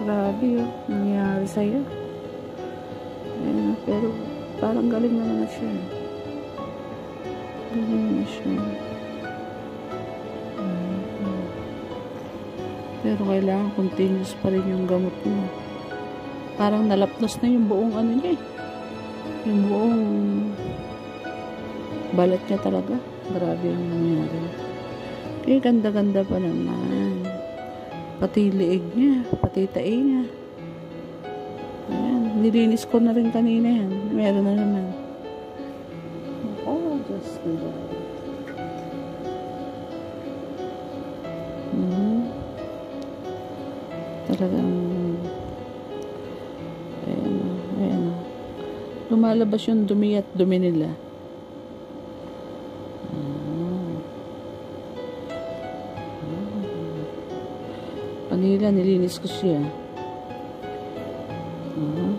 Grabe yun. Nangyari sa'yo. Ayan, pero parang galing naman na siya. Galing na siya. Mhm. Pero kailangan continuous pa rin yung gamot mo. Parang nalapnos na yung buong ano niya eh. Yung buong balat niya talaga. Grabe yung nangyari. Kaya ganda-ganda pa naman. Pati liig niya, pati tae niya. Ayan, nilinis ko na rin kanina yan. Meron na naman. Oh, just do that. Mhm. Talagang ayan, ayan. Lumalabas yung dumi at dumi nila. Kanila, nilinis ko siya. Uh-huh.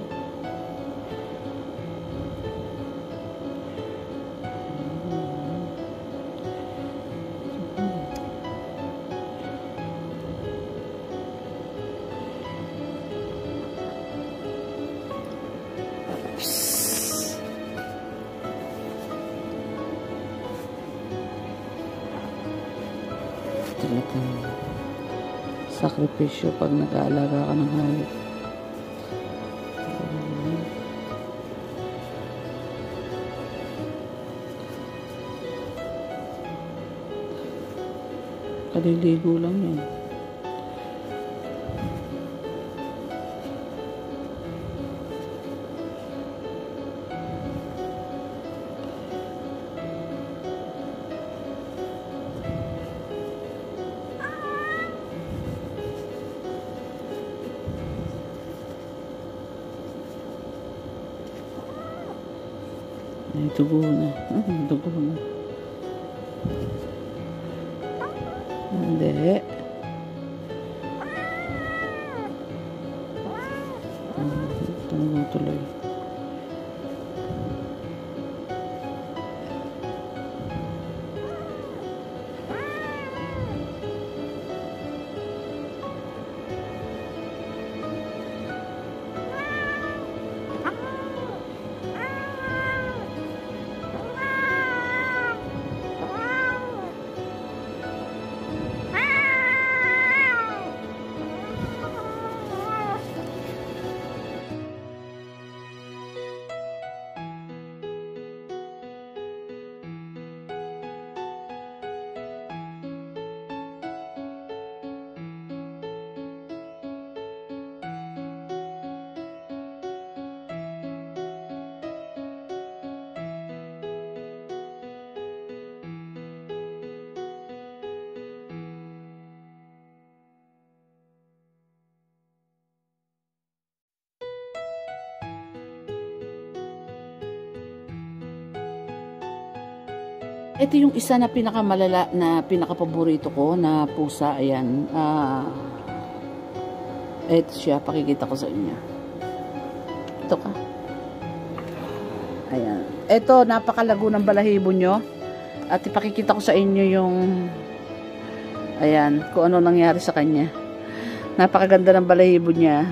Talagang sakripisyo pag nag-aalaga ka ng hayop. Kaliligo lang yan. Ay, dugo na. Ah, dugo na. Hindi. Ah, tumutuloy. Ito yung isa na pinakamalala na pinakapaborito ko na pusa. Ayan. Ah, ito siya. Pakikita ko sa inyo. Ito ka. Ayan. Ito, napakalago ng balahibo nyo. At ipakikita ko sa inyo yung ayan, kung ano nangyari sa kanya. Napakaganda ng balahibo niya.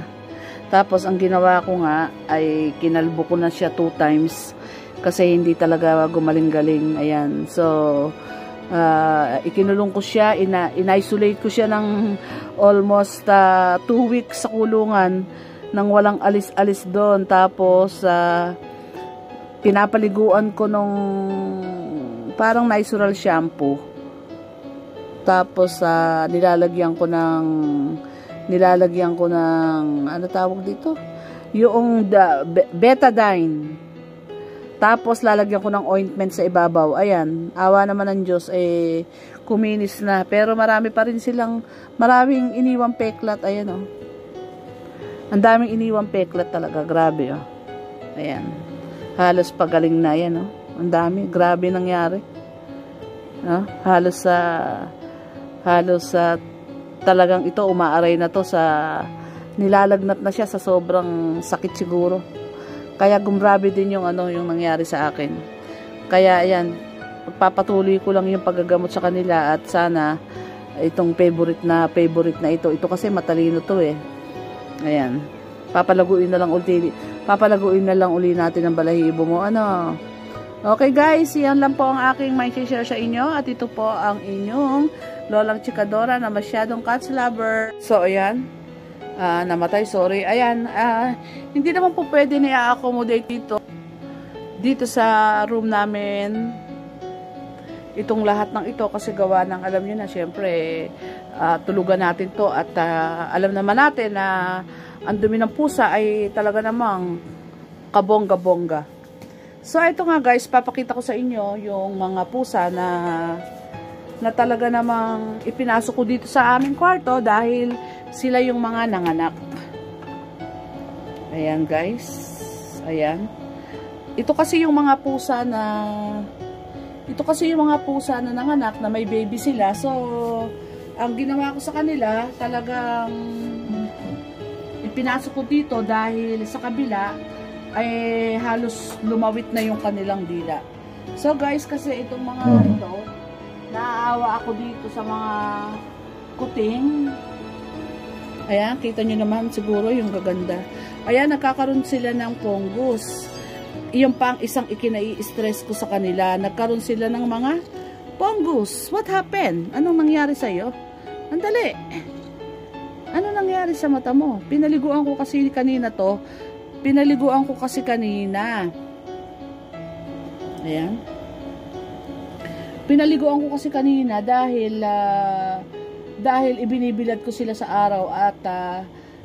Tapos, ang ginawa ko nga ay kinalbo ko na siya two times kasi hindi talaga gumaling-galing. Ayan. So, uh, ikinulong ko siya, in-isolate ko siya ng almost uh, two weeks sa kulungan nang walang alis-alis doon. Tapos, uh, pinapaliguan ko nung parang natural shampoo. Tapos, uh, nilalagyan ko ng nilalagyan ko ng ano tawag dito? Yung the, betadine tapos, lalagyan ko ng ointment sa ibabaw. Ayan, awa naman ng Diyos, eh, kuminis na. Pero marami pa rin silang, maraming iniwang peklat. Ayan, oh. Ang daming iniwang peklat talaga. Grabe, oh. Ayan. Halos pagaling na, yan, oh. Ang dami. Grabe nangyari. No? Halos sa, halos sa, talagang ito, umaaray na to sa, nilalagnat na siya sa sobrang sakit siguro. Kaya gumrabe din yung ano yung nangyari sa akin. Kaya ayan, pagpapatuloy ko lang yung paggagamot sa kanila at sana itong favorite na favorite na ito. Ito kasi matalino to eh. Ayan. Papalaguin na lang uli, papalaguin na lang uli natin ang balahibo mo. Ano? Okay guys, yan lang po ang aking may share sa inyo at ito po ang inyong lolang chikadora na masyadong cats lover. So ayan, uh, namatay, sorry. Ayan, uh, hindi naman po pwede na i-accommodate dito dito sa room namin itong lahat ng ito kasi gawa ng alam niyo na syempre uh, tulugan natin to at uh, alam naman natin na ang dumi ng pusa ay talaga namang kabongga-bongga. So, ito nga guys, papakita ko sa inyo yung mga pusa na na talaga namang ipinasok ko dito sa aming kwarto dahil sila yung mga nanganak. Ayan guys. Ayan. Ito kasi yung mga pusa na ito kasi yung mga pusa na nanganak na may baby sila. So, ang ginawa ko sa kanila, talagang ipinasok ko dito dahil sa kabila ay halos lumawit na yung kanilang dila. So guys, kasi itong mga hmm. ito, naaawa ako dito sa mga kuting. Ayan, kita nyo naman siguro yung gaganda. Ayan, nagkakaroon sila ng pongus. Iyon pa ang isang ikinai-stress ko sa kanila. Nagkaroon sila ng mga pongus. What happened? Anong nangyari sa'yo? Andali. Ano nangyari sa mata mo? Pinaliguan ko kasi kanina to Pinaliguan ko kasi kanina. Ayan. Pinaliguan ko kasi kanina dahil uh, dahil ibinibilad ko sila sa araw at uh,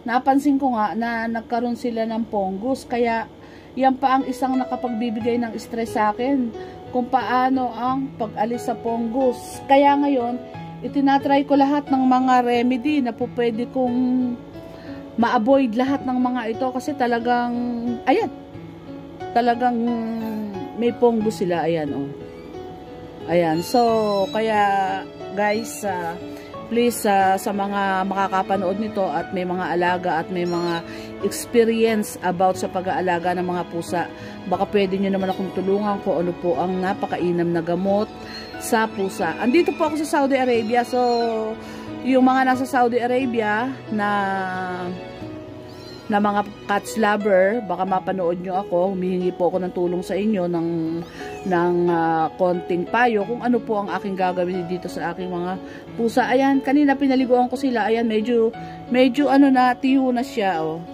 napansin ko nga na nagkaroon sila ng pongus kaya yan pa ang isang nakapagbibigay ng stress sa akin kung paano ang pag-alis sa pongus. Kaya ngayon, itinatry ko lahat ng mga remedy na po pwede kong ma-avoid lahat ng mga ito kasi talagang ayan talagang may ponggo sila. Ayan oh. Ayan so kaya guys uh, please uh, sa mga makakapanood nito at may mga alaga at may mga experience about sa pag-aalaga ng mga pusa baka pwede nyo naman akong tulungan ko ano po ang napakainam na gamot sa pusa. Andito po ako sa Saudi Arabia. So yung mga nasa Saudi Arabia na na mga cats lover, baka mapanood nyo ako, humihingi po ako ng tulong sa inyo ng, ng uh, konting payo kung ano po ang aking gagawin dito sa aking mga pusa. Ayan, kanina pinaliguan ko sila, ayan, medyo, medyo ano na, tiyo na siya, oh.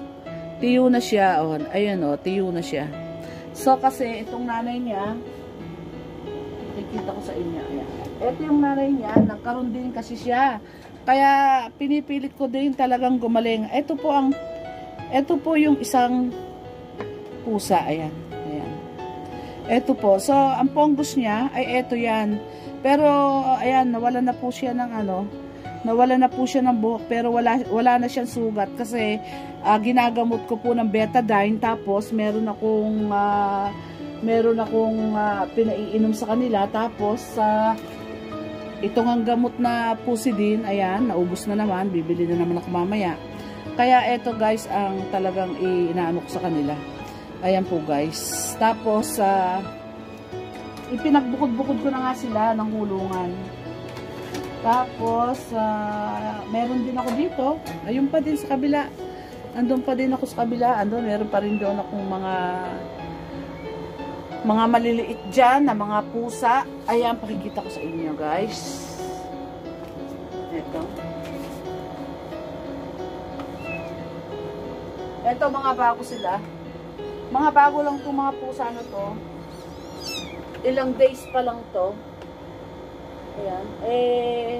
Tiyo na siya, oh. Ayan, oh, tiyo na siya. So, kasi itong nanay niya, nakikita ko sa inyo, ayan. Ito yung nanay niya, nagkaroon din kasi siya kaya pinipilit ko din talagang gumaling. Ito po ang ito po yung isang pusa, ayan. Ayan. Ito po. So, ang pongus niya ay ito yan. Pero ayan, nawala na po siya ng ano, nawala na po siya ng buhok pero wala wala na siyang sugat kasi uh, ginagamot ko po ng betadine tapos meron akong uh, meron akong uh, pinaiinom sa kanila tapos sa uh, Itong ang gamot na pusi din, ayan, naubos na naman, bibili na naman ako mamaya. Kaya ito guys ang talagang inaano sa kanila. Ayan po guys. Tapos, uh, ipinagbukod-bukod ko na nga sila ng hulungan. Tapos, uh, meron din ako dito. Ayun pa din sa kabila. Andun pa din ako sa kabila. Andun, meron pa rin doon akong mga mga maliliit dyan na mga pusa. Ayan, pakikita ko sa inyo guys. Ito. Ito, mga bago sila. Mga bago lang itong mga pusa na to. Ilang days pa lang to. Ayan. Eh,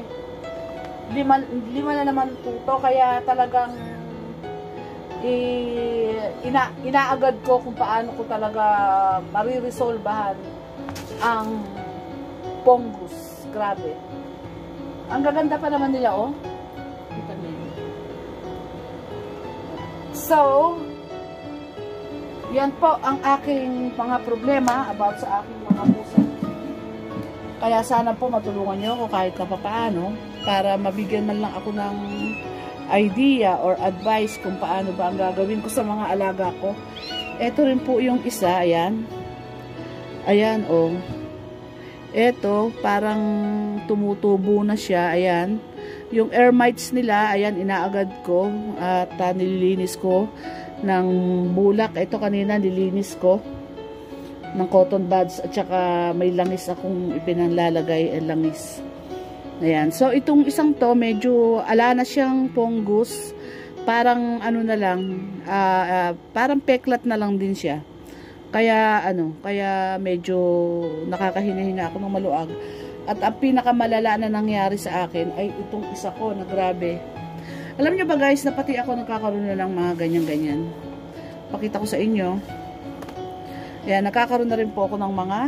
lima, lima na naman po to. Kaya talagang ina, inaagad ko kung paano ko talaga mariresolbahan ang pongus. Grabe. Ang gaganda pa naman nila, oh. So, yan po ang aking mga problema about sa aking mga pusa. Kaya sana po matulungan nyo ako kahit na paano para mabigyan man lang ako ng idea or advice kung paano ba ang gagawin ko sa mga alaga ko. Ito rin po yung isa, ayan. Ayan, oh. Ito, parang tumutubo na siya, ayan. Yung air mites nila, ayan, inaagad ko at uh, nililinis ko ng bulak. Ito kanina nilinis ko ng cotton buds at saka may langis akong ipinanglalagay ang langis. Ayan. So, itong isang to, medyo ala na siyang pongus. Parang ano na lang, uh, uh, parang peklat na lang din siya. Kaya ano, kaya medyo nakakahinahinga ako ng maluag. At ang pinakamalala na nangyari sa akin ay itong isa ko na grabe. Alam nyo ba guys, na pati ako nagkakaroon na ng mga ganyan-ganyan. Pakita ko sa inyo. Ayan, nakakaroon na rin po ako ng mga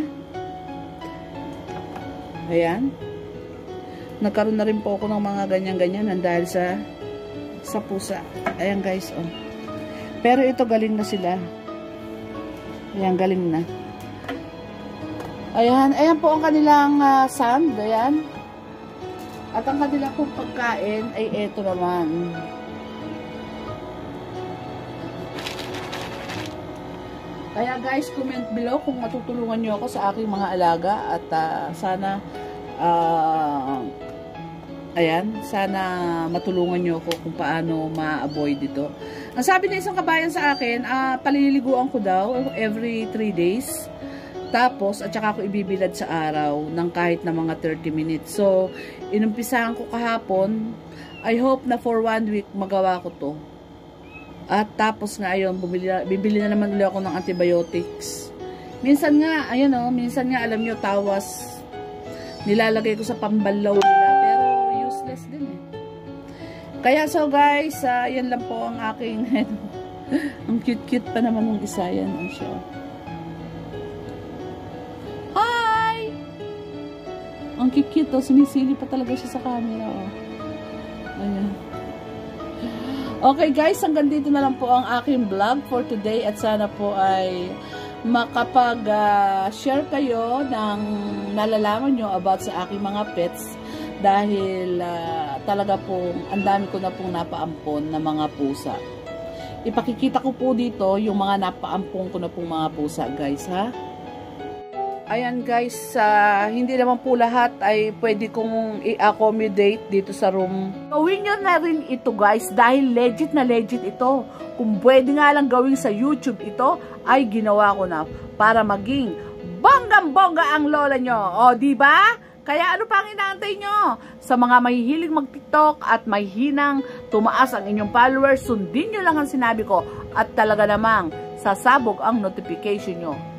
Ayan. Nagkaroon na rin po ako ng mga ganyan-ganyan dahil sa sa pusa. Ayan guys, oh. Pero ito galing na sila. Ayan, galing na. Ayan, ayan po ang kanilang uh, sand, ayan. At ang kanilang pong pagkain ay eto naman. Kaya guys, comment below kung matutulungan nyo ako sa aking mga alaga at uh, sana uh, ayan, sana matulungan nyo ako kung paano ma-avoid ito. Ang sabi ng isang kabayan sa akin, uh, paliliguan ko daw every 3 days. Tapos, at saka ako ibibilad sa araw ng kahit na mga 30 minutes. So, inumpisahan ko kahapon. I hope na for one week magawa ko to. At tapos nga ayun, bumili, bibili na naman ulit ako ng antibiotics. Minsan nga, ayun o, oh, minsan nga alam nyo, tawas. Nilalagay ko sa pambalaw nila. Pero useless din eh. Kaya so guys, uh, yan lang po ang aking, ang cute-cute pa naman ng isa yan. Ang siya. Ang cute oh. Sumisili pa talaga siya sa camera, oh. Ayan. Okay guys, hanggang dito na lang po ang aking vlog for today at sana po ay makapag-share uh, kayo ng nalalaman nyo about sa aking mga pets dahil uh, talaga po ang dami ko na pong napaampon na mga pusa. Ipakikita ko po dito yung mga napaampon ko na pong mga pusa guys ha. Ayan guys, uh, hindi naman po lahat ay pwede kong i-accommodate dito sa room. Gawin nyo na rin ito guys dahil legit na legit ito. Kung pwede nga lang gawin sa YouTube ito, ay ginawa ko na para maging bonggang-bongga ang lola nyo. O, ba? Kaya ano pang inaantay nyo? Sa mga mahihilig mag-tiktok at may hinang tumaas ang inyong followers, sundin nyo lang ang sinabi ko at talaga namang sasabog ang notification nyo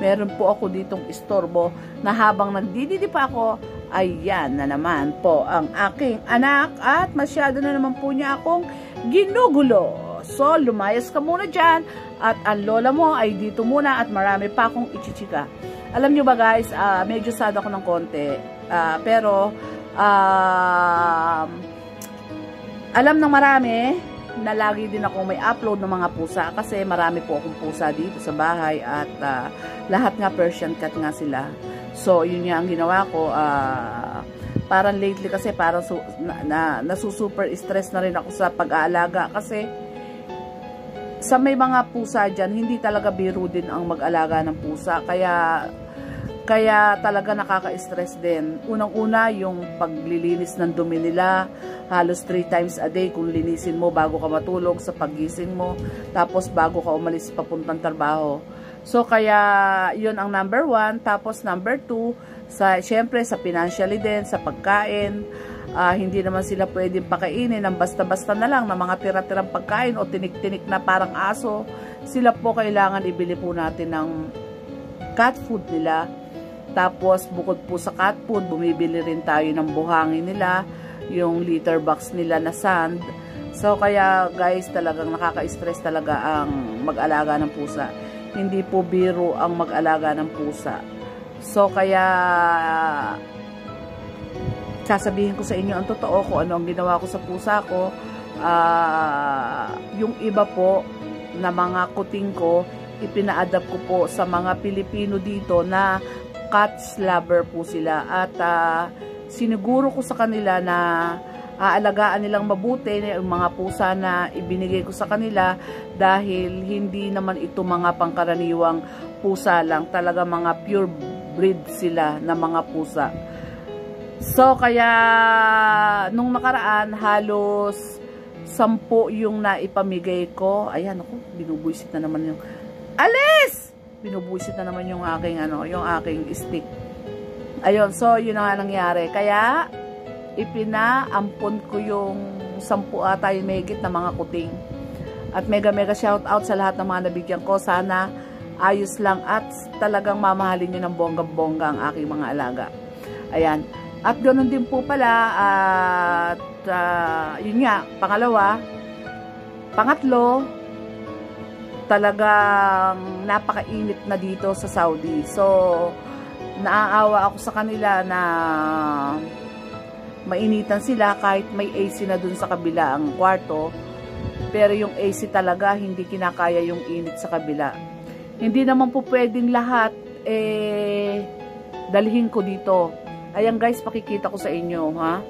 meron po ako ditong istorbo na habang nagdididi pa ako, ayan na naman po ang aking anak at masyado na naman po niya akong ginugulo. So, lumayas ka muna dyan at ang lola mo ay dito muna at marami pa akong ichichika. Alam nyo ba guys, uh, medyo sad ako ng konti. Uh, pero, uh, alam ng marami na lagi din ako may upload ng mga pusa kasi marami po akong pusa dito sa bahay at uh, lahat nga Persian cat nga sila. So, yun nga ang ginawa ko. Uh, parang lately kasi parang su na, na, nasusuper stress na rin ako sa pag-aalaga kasi sa may mga pusa dyan, hindi talaga biro din ang mag-alaga ng pusa. Kaya kaya talaga nakaka-stress din. Unang-una, yung paglilinis ng dumi nila, halos 3 times a day kung linisin mo bago ka matulog sa pagising mo, tapos bago ka umalis papuntang trabaho. So, kaya yun ang number 1. Tapos number 2, sa, syempre sa financially din, sa pagkain, uh, hindi naman sila pwedeng pakainin ng basta-basta na lang na mga tira-tirang pagkain o tinik-tinik na parang aso. Sila po kailangan ibili po natin ng cat food nila tapos, bukod po sa cat food, bumibili rin tayo ng buhangin nila, yung litter box nila na sand. So, kaya guys, talagang nakaka-stress talaga ang mag-alaga ng pusa. Hindi po biro ang mag-alaga ng pusa. So, kaya sasabihin ko sa inyo ang totoo kung ano ang ginawa ko sa pusa ko. Uh, yung iba po na mga kuting ko, ipina-adapt ko po sa mga Pilipino dito na cats lover po sila at uh, siniguro ko sa kanila na aalagaan nilang mabuti yung mga pusa na ibinigay ko sa kanila dahil hindi naman ito mga pangkaraniwang pusa lang talaga mga pure breed sila na mga pusa So, kaya, nung nakaraan, halos sampo yung naipamigay ko. Ayan, ako, binubuisit na naman yung, alis! Binubuisit na naman yung aking, ano, yung aking stick. Ayun, so, yun na nga nangyari. Kaya, ipinaampon ko yung sampu ata yung megit na mga kuting. At mega mega shout out sa lahat ng mga nabigyan ko. Sana ayos lang at talagang mamahalin nyo ng bonggang-bongga ang aking mga alaga. Ayan. At ganoon din po pala at uh, yun nga, pangalawa, pangatlo, talagang napakainit na dito sa Saudi. So, naaawa ako sa kanila na mainitan sila kahit may AC na dun sa kabila ang kwarto. Pero yung AC talaga hindi kinakaya yung init sa kabila. Hindi naman po pwedeng lahat eh dalhin ko dito. Ayan guys, pakikita ko sa inyo ha.